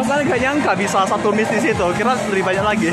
Kan gak nyangka bisa satu miss di situ. Kira lebih banyak lagi.